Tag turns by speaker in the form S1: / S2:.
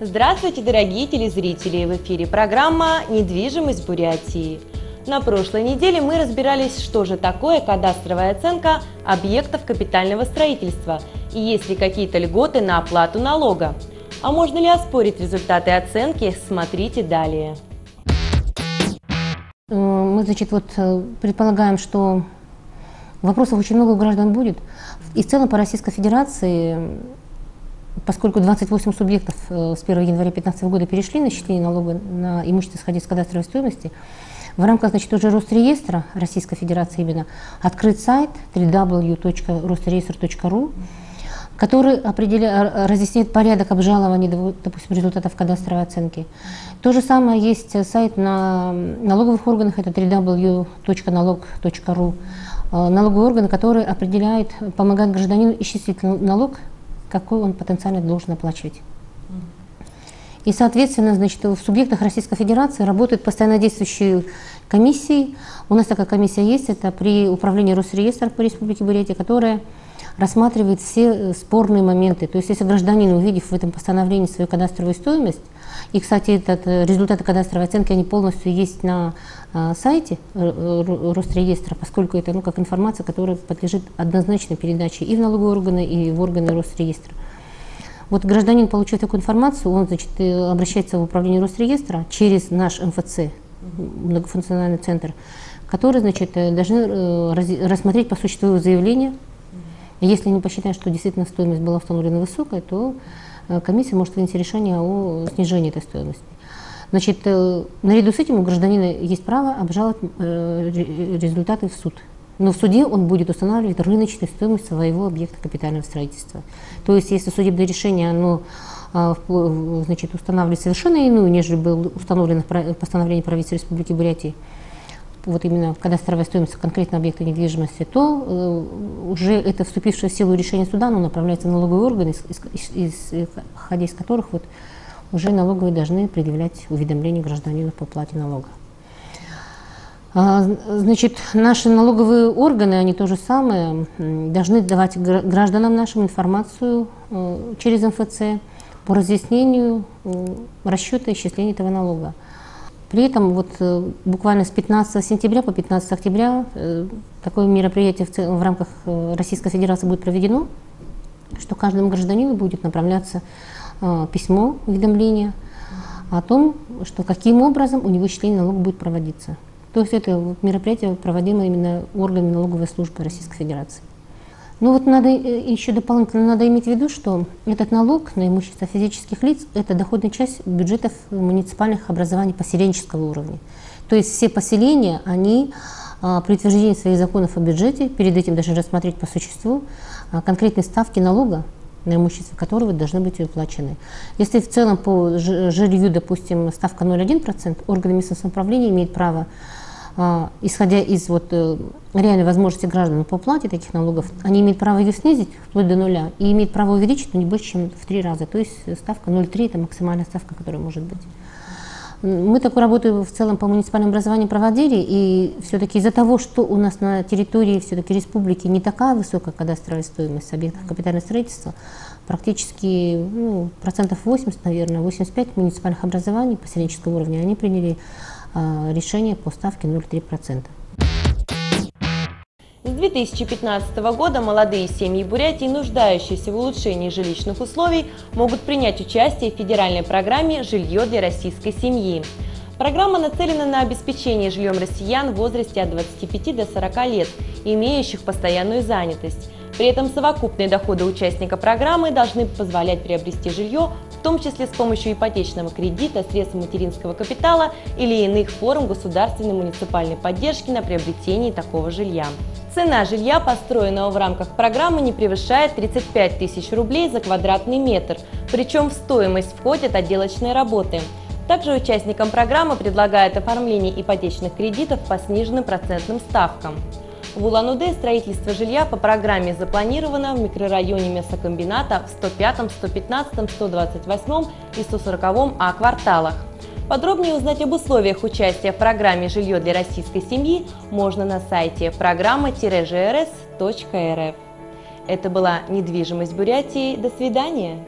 S1: Здравствуйте, дорогие телезрители! В эфире программа «Недвижимость Бурятии». На прошлой неделе мы разбирались, что же такое кадастровая оценка объектов капитального строительства и есть ли какие-то льготы на оплату налога. А можно ли оспорить результаты оценки, смотрите далее.
S2: Э, мы, значит, вот э, предполагаем, что вопросов очень много у граждан будет. И в целом по Российской Федерации, поскольку 28 субъектов э, с 1 января 2015 года перешли на счисление налога на имущество, исходя из кадастровой стоимости, в рамках, значит, уже Росреестра Российской Федерации именно открыт сайт www.rosreестр.ru, который определя... разъясняет порядок обжалования, допустим, результатов кадастровой оценки. То же самое есть сайт на налоговых органах, это www.налог.ру. Э, налоговые органы, которые определяют, помогают гражданину исчислить налог, какой он потенциально должен оплачивать. И, соответственно, значит, в субъектах Российской Федерации работают постоянно действующие комиссии. У нас такая комиссия есть, это при управлении Росреестра по Республике Бурятия, которая рассматривает все э, спорные моменты. То есть, если гражданин, увидев в этом постановлении свою кадастровую стоимость, и, кстати, этот, э, результаты кадастровой оценки, они полностью есть на а, сайте э, Росреестра, поскольку это ну, как информация, которая подлежит однозначной передаче и в налоговые органы, и в органы Росреестра. Вот гражданин, получив такую информацию, он значит, обращается в управление Росреестра через наш МФЦ, многофункциональный центр, который значит, должны рассмотреть по существу заявление, если они посчитают, что действительно стоимость была установлена высокой, то э, комиссия может вынести решение о снижении этой стоимости. Значит, э, наряду с этим у гражданина есть право обжаловать э, результаты в суд. Но в суде он будет устанавливать рыночную стоимость своего объекта капитального строительства. То есть, если судебное решение оно, а, значит, устанавливает совершенно иную, нежели было установлено в постановлении правительства Республики Бурятии, вот именно кадастровая стоимость конкретного объекта недвижимости, то э, уже это вступившее в силу решение суда, оно направляется в налоговые органы, исходя из которых вот уже налоговые должны предъявлять уведомление гражданину по плате налога. А, значит, наши налоговые органы, они то же самое, должны давать гражданам нашим информацию э, через МФЦ по разъяснению расчета и исчисления этого налога. При этом вот э, буквально с 15 сентября по 15 октября э, такое мероприятие в, в рамках э, Российской Федерации будет проведено, что каждому гражданину будет направляться письмо, уведомление о том, что каким образом у него исчисление налога будет проводиться. То есть это мероприятие проводимо именно органами налоговой службы Российской Федерации. Ну вот надо э, еще дополнительно надо иметь в виду, что этот налог на имущество физических лиц – это доходная часть бюджетов муниципальных образований поселенческого уровня. То есть все поселения, они а, при утверждении своих законов о бюджете, перед этим даже рассмотреть по существу а, конкретные ставки налога, на имущество которого должны быть уплачены. Если в целом по жилью, допустим, ставка 0,1%, органы местного самоуправления имеют право исходя из вот, э, реальной возможности граждан по уплате таких налогов, они имеют право ее снизить вплоть до нуля и имеют право увеличить, но не больше, чем в три раза. То есть ставка 0,3 – это максимальная ставка, которая может быть. Мы такую работу в целом по муниципальному образованию проводили, и все-таки из-за того, что у нас на территории все-таки республики не такая высокая кадастровая стоимость объектов капитального строительства, практически ну, процентов 80, наверное, 85 муниципальных образований поселенческого уровня, они приняли а, решение по ставке 0,3%.
S1: С 2015 года молодые семьи Бурятии, нуждающиеся в улучшении жилищных условий, могут принять участие в федеральной программе «Жилье для российской семьи». Программа нацелена на обеспечение жильем россиян в возрасте от 25 до 40 лет, имеющих постоянную занятость. При этом совокупные доходы участника программы должны позволять приобрести жилье, том числе с помощью ипотечного кредита, средств материнского капитала или иных форм государственной муниципальной поддержки на приобретение такого жилья. Цена жилья, построенного в рамках программы, не превышает 35 тысяч рублей за квадратный метр, причем в стоимость входят отделочные работы. Также участникам программы предлагают оформление ипотечных кредитов по сниженным процентным ставкам. В Улан-Удэ строительство жилья по программе запланировано в микрорайоне мясокомбината в 105, 115, 128 и 140 А кварталах. Подробнее узнать об условиях участия в программе «Жилье для российской семьи» можно на сайте программа-grs.rf. Это была «Недвижимость Бурятии». До свидания!